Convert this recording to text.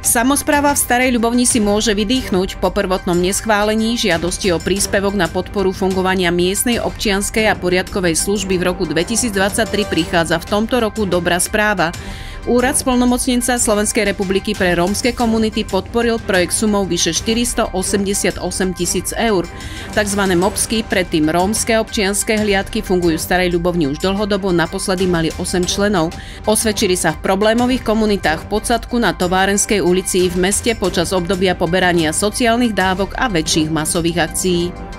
Samozpráva v Starej Ľubovni si môže vydýchnuť po prvotnom neschválení žiadosti o príspevok na podporu fungovania miestnej občianskej a poriadkovej služby v roku 2023 prichádza v tomto roku dobrá správa. Úrad splnomocnenca Slovenskej republiky pre rómske komunity podporil projekt sumou vyše 488 tisíc eur. Takzvané MOPSky, predtým rómske občianské hliadky, fungujú v Starej Ľubovni už dlhodobo, naposledy mali 8 členov. Osvedčili sa v problémových komunitách v Podsadku na Továrenskej ulici v meste počas obdobia poberania sociálnych dávok a väčších masových akcií.